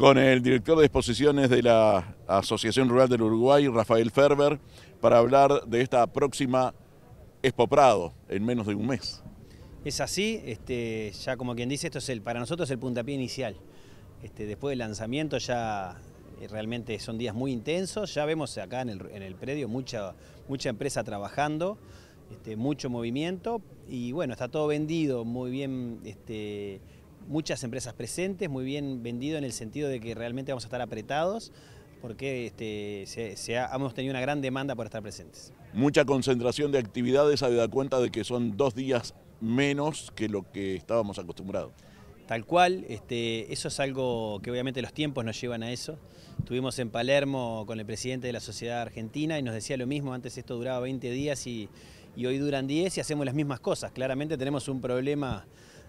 con el director de exposiciones de la Asociación Rural del Uruguay, Rafael Ferber, para hablar de esta próxima Expo Prado en menos de un mes. Es así, este, ya como quien dice, esto es para nosotros el puntapié inicial. Este, después del lanzamiento ya eh, realmente son días muy intensos, ya vemos acá en el, predio mucha, mucha empresa trabajando, este, mucho movimiento y bueno, está todo vendido, muy bien muchas empresas presentes, muy bien vendido en el sentido de que realmente vamos a estar apretados porque este, se, hemos tenido una gran demanda por estar presentes. Mucha concentración de actividades, se da cuenta de que son dos días menos que lo que estábamos acostumbrados. Tal cual, este, eso es algo que obviamente los tiempos nos llevan a eso. Estuvimos en Palermo con el presidente de la Sociedad Argentina y nos decía lo mismo, antes esto duraba 20 días y, hoy duran 10 y hacemos las mismas cosas. Claramente tenemos un problema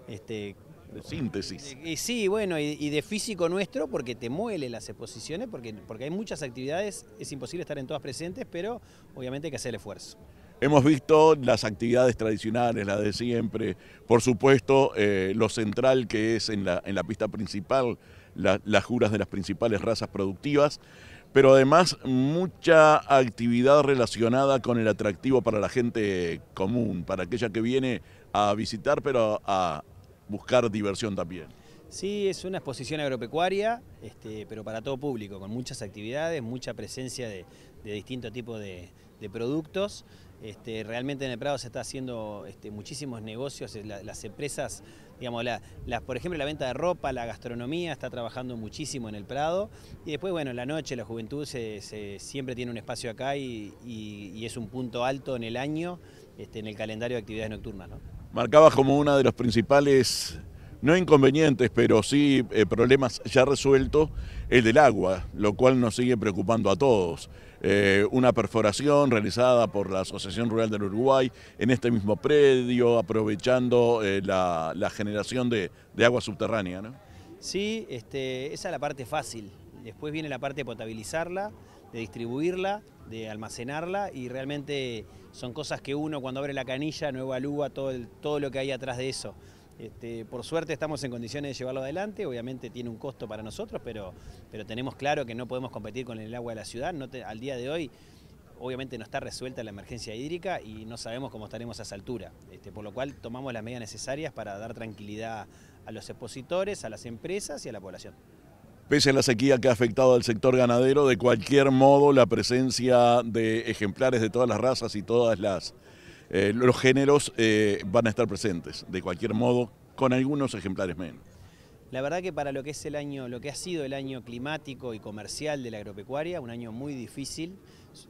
este, de síntesis. Y, sí, bueno, y, de físico nuestro, porque te muele las exposiciones, porque, porque hay muchas actividades, es imposible estar en todas presentes, pero obviamente hay que hacer el esfuerzo. Hemos visto las actividades tradicionales, las de siempre, por supuesto eh, lo central que es en la, en la pista principal, las juras de las principales razas productivas, pero además mucha actividad relacionada con el atractivo para la gente común, para aquella que viene a visitar, pero a, buscar diversión también. Sí, es una exposición agropecuaria, este, pero para todo público, con muchas actividades, mucha presencia de, distintos tipos de, productos. Este, realmente en el Prado se está haciendo este, muchísimos negocios, las empresas, digamos, la, por ejemplo la venta de ropa, la gastronomía está trabajando muchísimo en el Prado y después, bueno, la noche, la juventud siempre tiene un espacio acá y, es un punto alto en el año en el calendario de actividades nocturnas. ¿no? Marcaba como uno de los principales, no inconvenientes, pero sí eh, problemas ya resueltos, el del agua, lo cual nos sigue preocupando a todos. Eh, una perforación realizada por la Asociación Rural del Uruguay en este mismo predio, aprovechando eh, la, generación de, agua subterránea. ¿no? Sí, este, esa es la parte fácil. Después viene la parte de potabilizarla, de distribuirla, de almacenarla y realmente son cosas que uno cuando abre la canilla no evalúa todo, todo lo que hay atrás de eso. Este, por suerte estamos en condiciones de llevarlo adelante, obviamente tiene un costo para nosotros, pero, pero tenemos claro que no podemos competir con el agua de la ciudad. Al día de hoy, obviamente no está resuelta la emergencia hídrica y no sabemos cómo estaremos a esa altura, este, por lo cual tomamos las medidas necesarias para dar tranquilidad a los expositores, a las empresas y a la población. Pese a la sequía que ha afectado al sector ganadero, de cualquier modo la presencia de ejemplares de todas las razas y todos eh, los géneros eh, van a estar presentes, de cualquier modo, con algunos ejemplares menos. La verdad que para lo que es el año, lo que ha sido el año climático y comercial de la agropecuaria, un año muy difícil,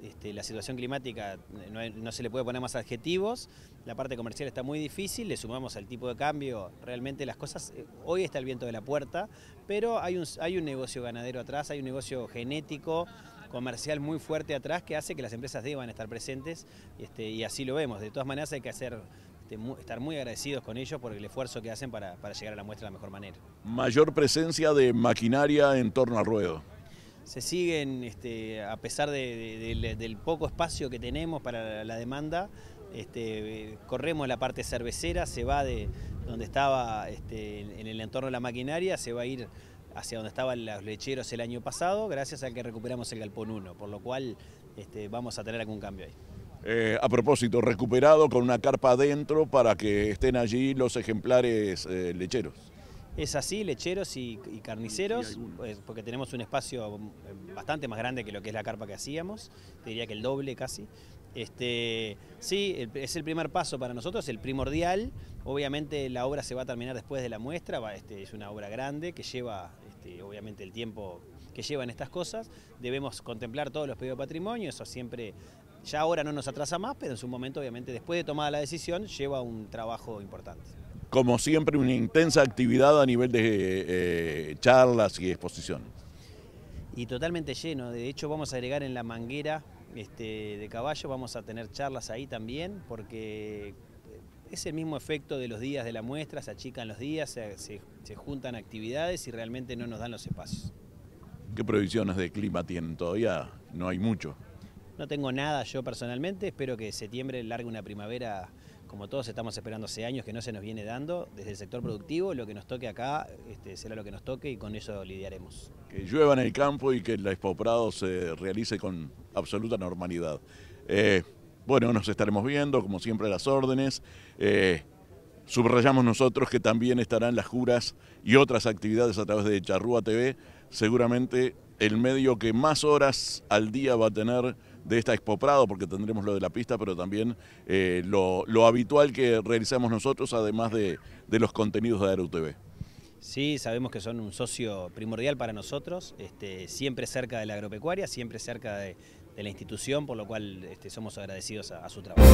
este, la situación climática no, se le puede poner más adjetivos, la parte comercial está muy difícil, le sumamos al tipo de cambio, realmente las cosas, eh, hoy está el viento de la puerta, pero hay un, hay un negocio ganadero atrás, hay un negocio genético, comercial muy fuerte atrás que hace que las empresas deban estar presentes este, y así lo vemos. De todas maneras hay que hacer este, estar muy agradecidos con ellos por el esfuerzo que hacen para, para, llegar a la muestra de la mejor manera. Mayor presencia de maquinaria en torno al ruedo se siguen, este, a pesar del poco espacio que tenemos para la, demanda, este, corremos la parte cervecera, se va de donde estaba este, en el entorno de la maquinaria, se va a ir hacia donde estaban los lecheros el año pasado, gracias a que recuperamos el Galpón 1, por lo cual vamos a tener algún cambio ahí. Eh, a propósito, recuperado con una carpa adentro para que estén allí los ejemplares eh, lecheros. Es así, lecheros y, carniceros, pues, porque tenemos un espacio eh, bastante más grande que lo que es la carpa que hacíamos, te diría que el doble casi. Este, sí, es el primer paso para nosotros, el primordial. Obviamente la obra se va a terminar después de la muestra, este, es una obra grande que lleva este, obviamente el tiempo que llevan estas cosas. Debemos contemplar todos los pedidos de patrimonio, eso siempre, ya ahora no nos atrasa más, pero en su momento obviamente después de tomada la decisión lleva un trabajo importante como siempre, una intensa actividad a nivel de eh, charlas y exposiciones. Y totalmente lleno, de hecho vamos a agregar en la manguera este, de caballo, vamos a tener charlas ahí también, porque es el mismo efecto de los días de la muestra, se achican los días, se, juntan actividades y realmente no nos dan los espacios. ¿Qué previsiones de clima tienen? Todavía no hay mucho. No tengo nada yo personalmente, espero que septiembre largue una primavera como todos estamos esperando hace años que no se nos viene dando, desde el sector productivo, lo que nos toque acá este, será lo que nos toque y con eso lidiaremos. Que llueva en el campo y que la Expo se realice con absoluta normalidad. Eh, bueno, nos estaremos viendo, como siempre, las órdenes. Eh, subrayamos nosotros que también estarán las juras y otras actividades a través de Charrúa TV. Seguramente el medio que más horas al día va a tener de esta Expo Prado, porque tendremos lo de la pista, pero también eh, lo, habitual que realizamos nosotros, además de, los contenidos de AeroTV. Sí, sabemos que son un socio primordial para nosotros, este, siempre cerca de la agropecuaria, siempre cerca de, la institución, por lo cual este, somos agradecidos a su trabajo.